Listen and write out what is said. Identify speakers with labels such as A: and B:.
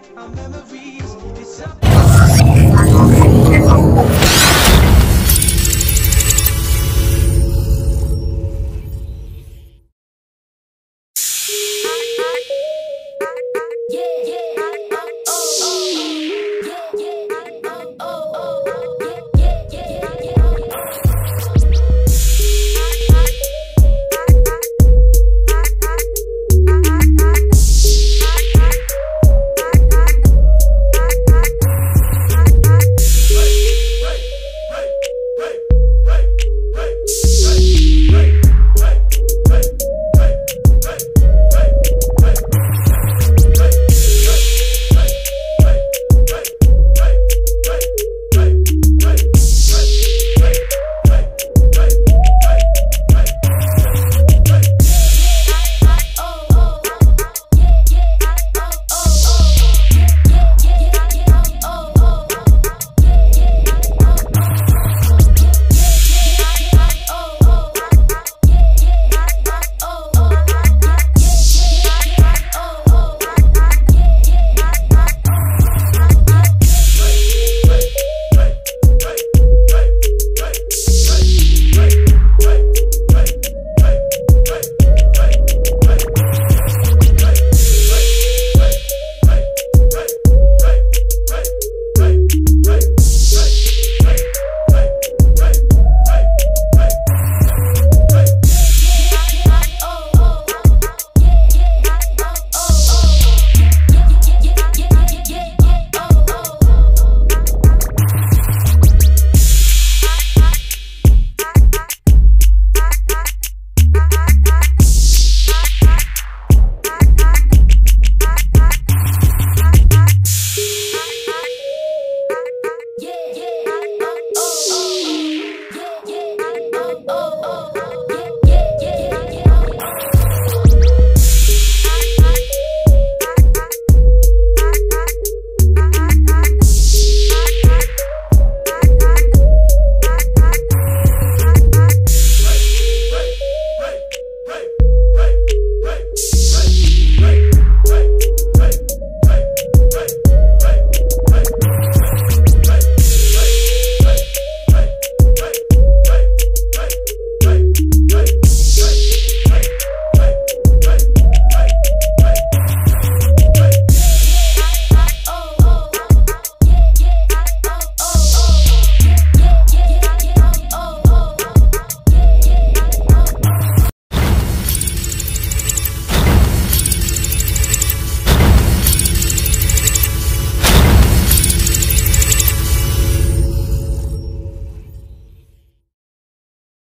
A: make our memories disappear.